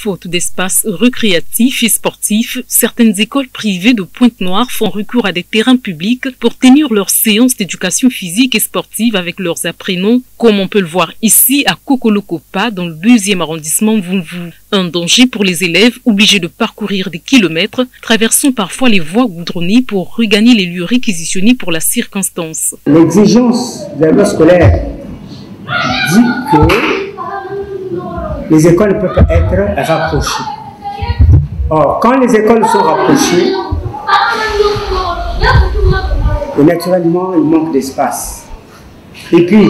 Faute d'espace récréatif et sportif, certaines écoles privées de Pointe-Noire font recours à des terrains publics pour tenir leurs séances d'éducation physique et sportive avec leurs apprenants, comme on peut le voir ici à Kokolokopa dans le deuxième arrondissement Vunvu. Un danger pour les élèves obligés de parcourir des kilomètres, traversant parfois les voies goudronnées pour regagner les lieux réquisitionnés pour la circonstance. L'exigence de la loi scolaire dit que les écoles peuvent être rapprochées. Or, quand les écoles sont rapprochées, naturellement, il manque d'espace. Et puis,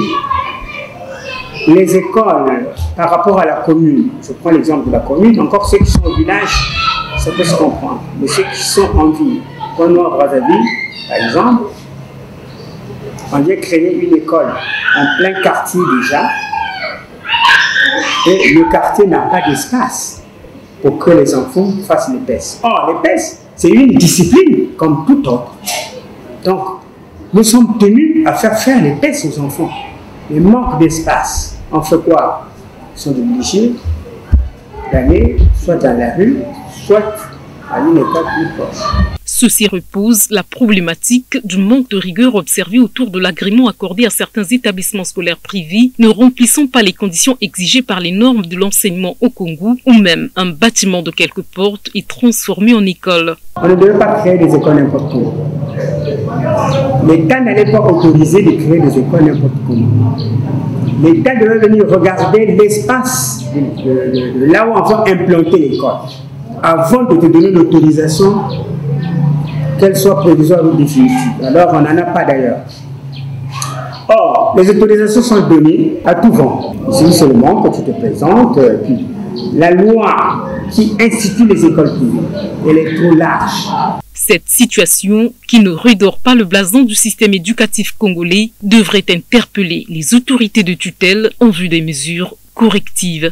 les écoles, par rapport à la commune, je prends l'exemple de la commune, encore ceux qui sont au village, ça peut se comprendre. Mais ceux qui sont en ville, comme moi, Brazzaville, par exemple, on vient créer une école en plein quartier déjà, le quartier n'a pas d'espace pour que les enfants fassent les l'épaisse. Or, l'épaisse, c'est une discipline comme tout autre. Donc, nous sommes tenus à faire faire l'épaisse aux enfants. Le manque d'espace, on fait quoi? Ils sont obligés d'aller soit dans la rue, soit à une école plus proche. Ceci repose la problématique du manque de rigueur observé autour de l'agrément accordé à certains établissements scolaires privés ne remplissant pas les conditions exigées par les normes de l'enseignement au Congo ou même un bâtiment de quelques portes est transformé en école. On ne devait pas créer des écoles n'importe où. L'État n'allait pas autoriser de créer des écoles n'importe comment. L'État devait venir regarder l'espace là où on va implanter l'école avant de te donner l'autorisation qu'elle soit provisoire ou définitive. Alors, on n'en a pas d'ailleurs. Or, les autorisations sont données à tout vent. C'est seulement que tu te présentes, euh, la loi qui institue les écoles privées, elle est trop large. Cette situation, qui ne redore pas le blason du système éducatif congolais, devrait interpeller les autorités de tutelle en vue des mesures correctives.